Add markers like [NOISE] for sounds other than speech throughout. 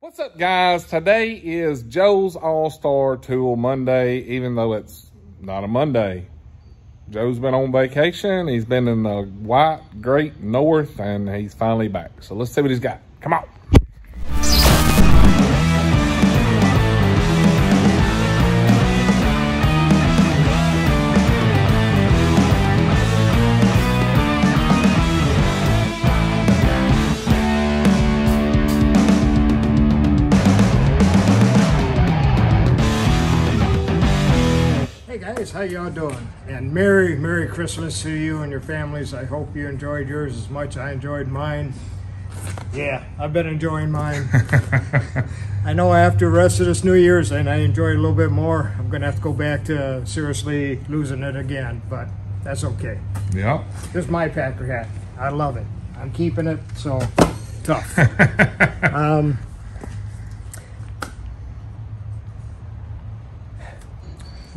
What's up, guys? Today is Joe's All Star Tool Monday, even though it's not a Monday. Joe's been on vacation. He's been in the white, great north, and he's finally back. So let's see what he's got. Come on. Guys, how y'all doing? And Merry, Merry Christmas to you and your families. I hope you enjoyed yours as much as I enjoyed mine. Yeah, I've been enjoying mine. [LAUGHS] I know after the rest of this New Year's and I enjoy it a little bit more, I'm gonna have to go back to seriously losing it again, but that's okay. Yeah. This is my Packer hat. I love it. I'm keeping it, so tough. [LAUGHS] um,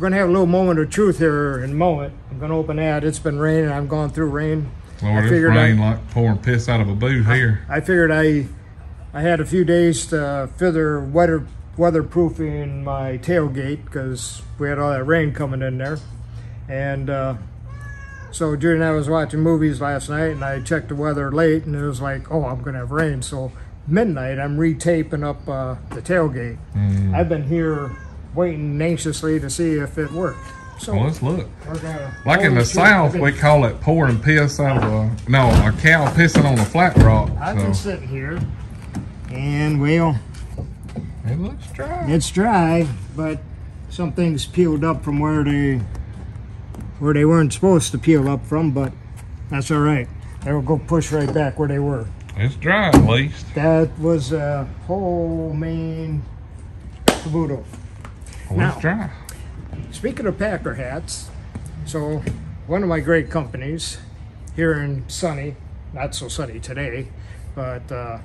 we're gonna have a little moment of truth here in a moment. I'm gonna open that. It's been raining. I'm going through rain. Lord, I it's figured rain I- like pouring piss out of a boot here. I figured I I had a few days to feather weather weatherproofing my tailgate because we had all that rain coming in there, and uh, so Judy and I was watching movies last night, and I checked the weather late, and it was like, oh, I'm gonna have rain. So midnight, I'm retaping up uh, the tailgate. Mm. I've been here waiting anxiously to see if it worked. So Well, let's look. Like in the South, we call it pouring piss out of a, no, a cow pissing on a flat rock. I've been sitting here, and well. it looks dry. It's dry, but some things peeled up from where they where they weren't supposed to peel up from, but that's all right. They will go push right back where they were. It's dry at least. That was a whole main caboodle. Now-. Speaking of Packer hats, so one of my great companies here in sunny, not so sunny today, but uh,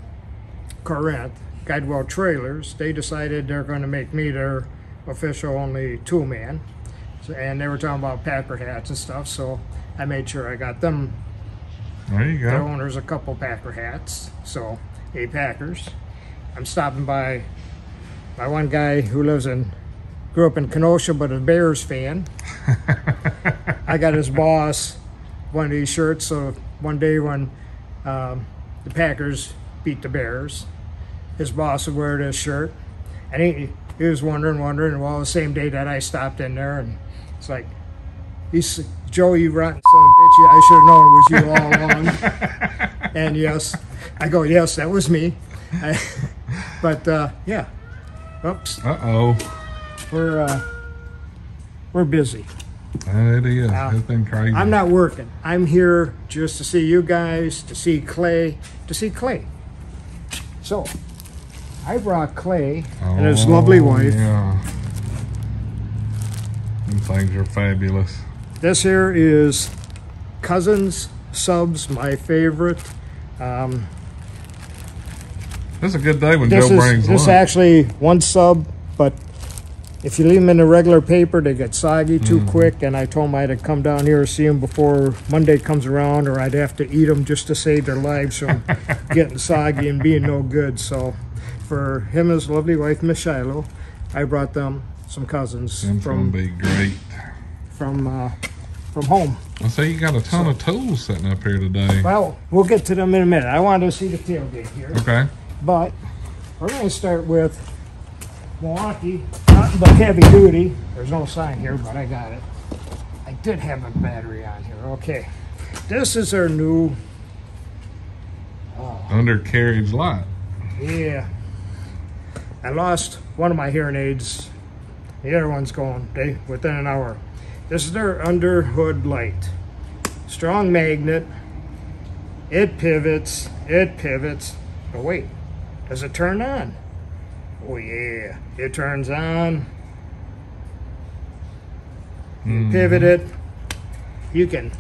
Corinth, Guidewell Trailers, they decided they're going to make me their official only tool man. So, and they were talking about Packer hats and stuff, so I made sure I got them, There you their go. owners, a couple Packer hats. So, hey Packers, I'm stopping by my one guy who lives in, grew up in Kenosha, but a Bears fan. [LAUGHS] I got his boss one of these shirts. So one day when um, the Packers beat the Bears, his boss would wear this shirt, and he he was wondering, wondering. Well, the same day that I stopped in there, and it's like, he's Joe, you rotten son of a bitch! I should have known it was you all along. [LAUGHS] and yes, I go, yes, that was me. [LAUGHS] I, but uh, yeah, oops, Uh oh. We're uh, we're busy. It is. Wow. It's been crazy. I'm not working. I'm here just to see you guys, to see Clay, to see Clay. So, I brought Clay and his lovely Oh, wife. Yeah. Them things are fabulous. This here is Cousins Subs, my favorite. Um, This is a good day when this Joe is brings this lunch. actually one sub, but if you leave them in the regular paper, they get soggy too Mm-hmm. quick. And I told them I had to come down here and see them before Monday comes around, or I'd have to eat them just to save their lives from [LAUGHS] getting soggy and being no good. So, for him and his lovely wife Miss Shiloh, I brought them some cousins Them's from be great. from uh, from home. I see you got a ton of tools sitting up here today. Well, we'll get to them in a minute. I wanted to see the tailgate here. Okay. But we're going to start with Milwaukee, nothing but heavy duty. There's no sign here, but I got it. I did have a battery on here. Okay. This is our new, uh, Undercarriage light. yeah. I lost one of my hearing aids. The other one's going they, within an hour. This is their under hood light. Strong magnet. It pivots. It pivots. But wait, does it turn on? Oh yeah, it turns on. You pivot it. You can,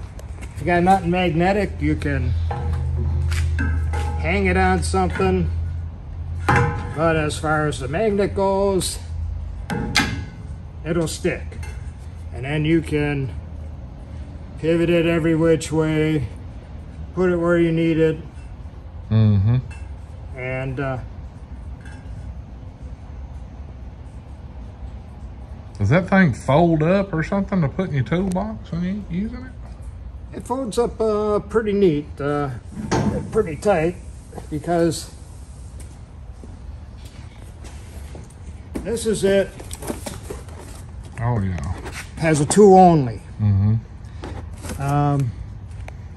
if you got nothing magnetic, you can hang it on something. But as far as the magnet goes, it'll stick. And then you can pivot it every which way, put it where you need it, Mm-hmm. and uh, Does that thing fold up or something to put in your toolbox when you using it? It folds up uh, pretty neat, uh, pretty tight, because this is it. Oh yeah. Has a two only. Mm-hmm. Um,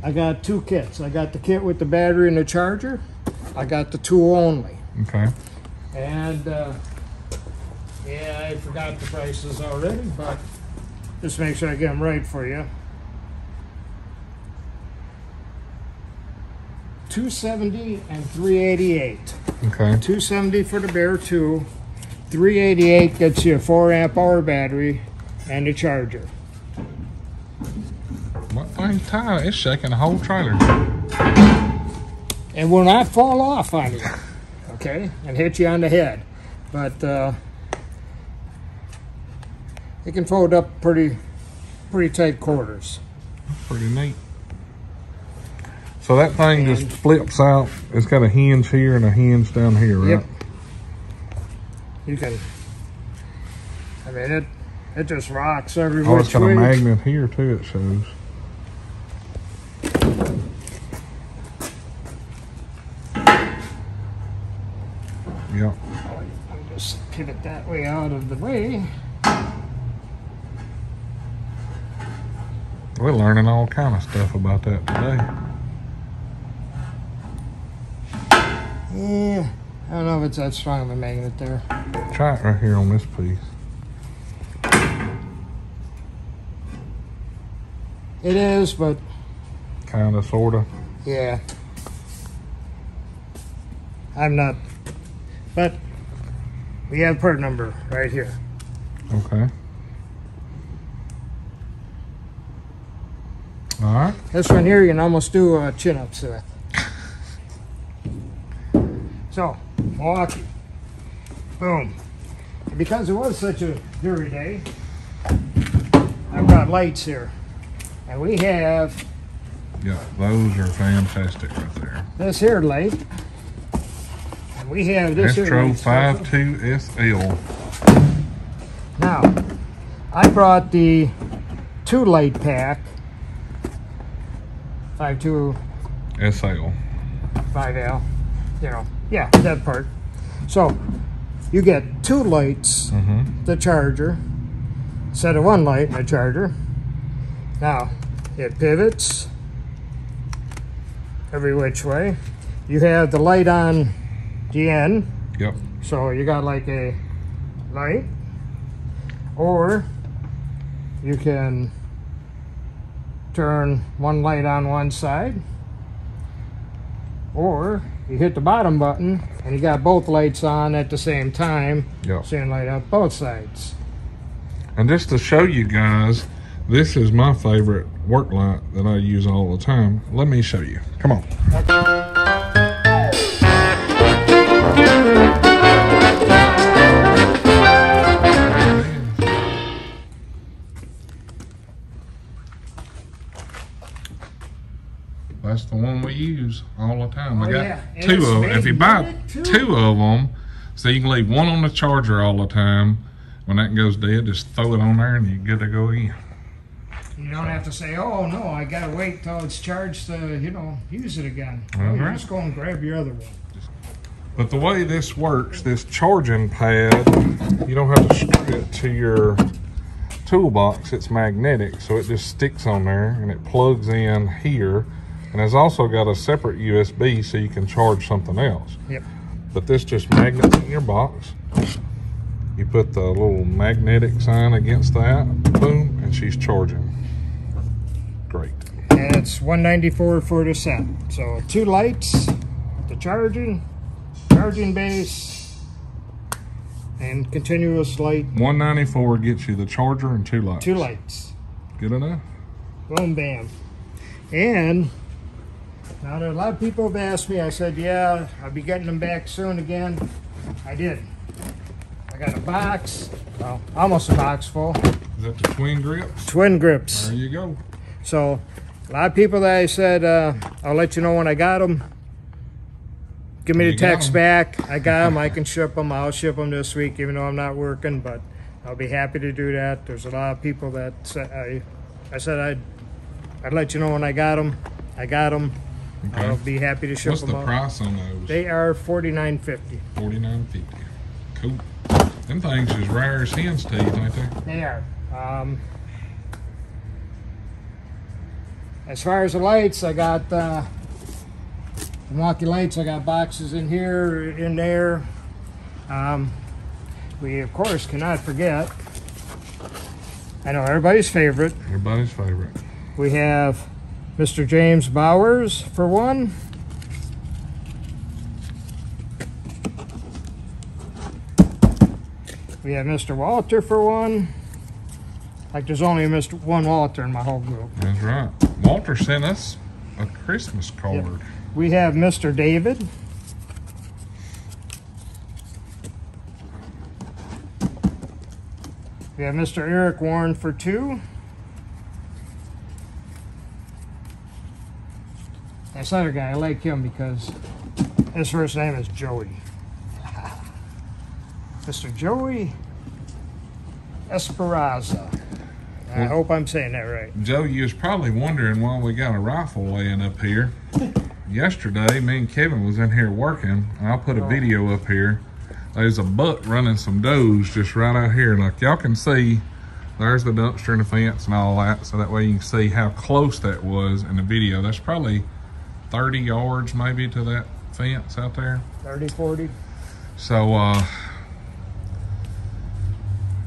I got two kits. I got the kit with the battery and the charger. I got the two only. Okay. And uh, yeah, I forgot the prices already, but just make sure I get them right for you. 270 and 388. Okay. 270 for the Bear 2. 388 gets you a 4 amp hour battery and a charger. What thing's tight? It's shaking the whole trailer. And will not fall off on you, okay? And hit you on the head. But uh, it can fold up pretty, pretty tight quarters. Pretty neat. So that thing just flips out. It's got a hinge here and a hinge down here, right? Yep. You can. I mean, it it just rocks every Oh, it's got a magnet here too, it shows. Yep. Oh, Let me just pivot that way out of the way. We're learning all kind of stuff about that today. Yeah, I don't know if it's that strong of a magnet there. Try it right here on this piece. It is, but Kind of, sort of. yeah, I'm not. But we have part number right here. Okay. All right. This one here, you can almost do uh, chin ups with. So, Milwaukee. Boom. And because it was such a dirty day, I brought lights here. And we have Yeah, those are fantastic right there. this here light. And we have this here Astro light. 52SL. Now, I brought the two light pack. 52 SL. 5L, you know, yeah, that part. So you get two lights, Mm-hmm. the charger, instead of one light and a charger. Now it pivots every which way. You have the light on the end, Yep. so you got like a light, or you can turn one light on one side, or you hit the bottom button and you got both lights on at the same time, Yep. so you light up both sides. And just to show you guys, this is my favorite work light that I use all the time. Let me show you. Come on. Use all the time. I Oh, got yeah. Two of them. If you buy two of them, so you can leave one on the charger all the time. When that goes dead, just throw it on there and you're good to go again. You don't have to say, "Oh no, I gotta wait till it's charged to, you know, use it again." All No, right. just go and grab your other one. But the way this works, this charging pad, you don't have to screw it to your toolbox. It's magnetic, so it just sticks on there and it plugs in here. And it's also got a separate USB so you can charge something else. Yep. But this just magnets in your box. You put the little magnetic sign against that, boom, and she's charging. Great. And it's 194 for the set. So two lights, the charging, charging base, and continuous light. 194 gets you the charger and two lights. Two lights. Good enough? Boom, bam. And now a lot of people have asked me, I said, yeah, I'll be getting them back soon again. I did. I got a box, well, almost a box full, Is that the twin grips? twin grips. There you go. So, a lot of people that I said, uh, I'll let you know when I got them. Give me You the text back. I got them. I can ship them. I'll ship them this week, even though I'm not working. But I'll be happy to do that. There's a lot of people that I, I said I'd, I'd let you know when I got them. I got them. Okay. I'll be happy to ship What's them the out. price on those? They are forty nine fifty. Forty nine fifty. Cool. Them things is rare as hen's teeth, ain't they? They are. Um, as far as the lights, I got uh, Milwaukee lights. I got boxes in here, in there. Um, we of course cannot forget. I know everybody's favorite. Everybody's favorite. We have Mr. James Bowers for one. We have Mr. Walter for one. Like there's only Mr. one Walter in my whole group. That's right. Walter sent us a Christmas card. We have Mr. David. We have Mr. Eric Warren for two. This other guy, I like him because his first name is Joey. [LAUGHS] Mr. Joey Esperanza. I Well- hope I'm saying that right. Joe, you was probably wondering why we got a rifle laying up here. Yesterday, me and Kevin was in here working, and I'll put a Oh. video up here. There's a buck running some does just right out here. Like y'all can see, there's the dumpster and the fence and all that. So that way you can see how close that was in the video. That's probably 30 yards maybe to that fence out there. 30, 40. So, uh,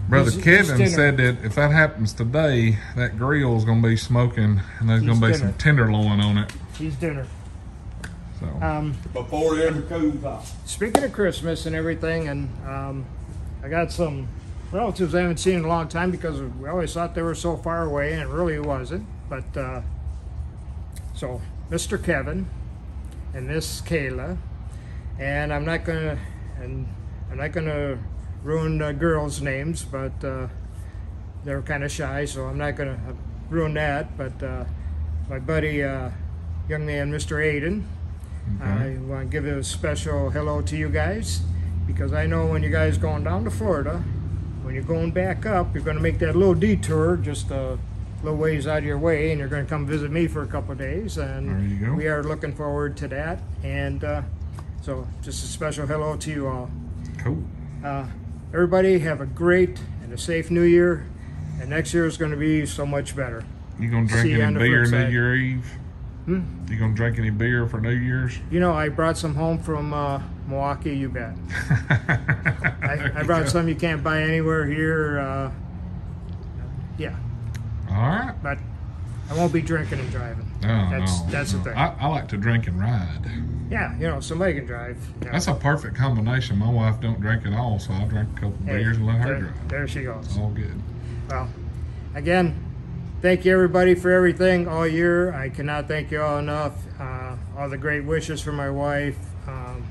Brother He's- he's Kevin dinner. said that if that happens today, that grill is gonna be smoking and there's gonna be dinner. some tenderloin on it. He's dinner. So, Um, before it ever cools off. Speaking of Christmas and everything, and um, I got some relatives I haven't seen in a long time because we always thought they were so far away, and it really wasn't. But uh, so, Mr. Kevin and Miss Kayla, and I'm not gonna, and I'm not gonna ruin the girls' names, but uh, they're kind of shy, so I'm not gonna ruin that. But uh, my buddy, uh, young man, Mr. Aiden. I want to give a special hello to you guys because I know when you guys going down to Florida, when you're going back up, you're going to make that little detour just a little ways out of your way, and you're going to come visit me for a couple of days, and you we are looking forward to that. And uh, so, just a special hello to you all. cool. Uh, everybody have a great and a safe New Year, and next year is going to be so much better. You gonna drink See any beer New. Year Eve? Hmm? You gonna drink any beer for New Year's? You know, I brought some home from uh, Milwaukee. You bet. [LAUGHS] I, I brought go. some you can't buy anywhere here. Uh, yeah, All right. but I won't be drinking and driving. No, that's no, that's no. the thing. I, I like to drink and ride. yeah, you know, somebody can drive. you know. That's a perfect combination. My wife don't drink at all, so I drink a couple Hey, beers and let her there, drive. there she goes. It's all good. Well, again, thank you everybody for everything all year. I cannot thank you all enough. Uh, all the great wishes for my wife. Um,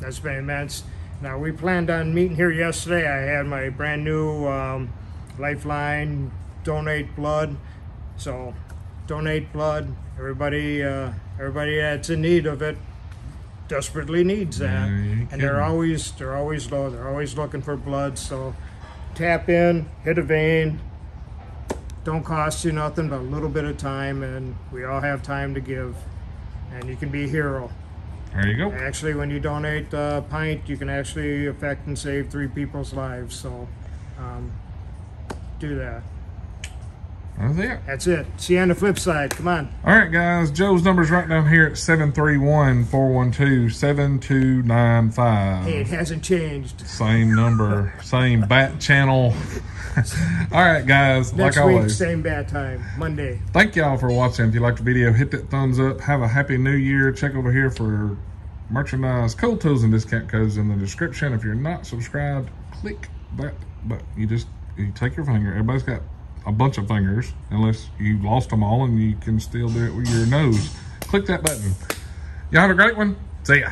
that's been immense. Now we planned on meeting here yesterday. I had my brand new um, Lifeline donate blood. So donate blood. Everybody, uh, everybody that's in need of it desperately needs that. And they're always they're always low. They're always looking for blood. So tap in, hit a vein. Don't cost you nothing but a little bit of time, and we all have time to give. And you can be a hero. There you go. Actually, when you donate a pint, you can actually affect and save three people's lives. So um, do that. That's it. That's it. See you on the flip side. Come on. All right, guys. Joe's number's right down here at 731-412-7295. Hey, it hasn't changed. Same number, [LAUGHS] same bat channel. [LAUGHS] All right, guys. Next like week, always, same bat time, Monday. thank y'all for watching. If you liked the video, hit that thumbs up. Have a happy new year. Check over here for merchandise, cold tools, and discount codes in the description. If you're not subscribed, click that button. You just you take your finger. Everybody's got a bunch of fingers, unless you lost them all and you can still do it with your nose. Click that button. Y'all have a great one. See ya.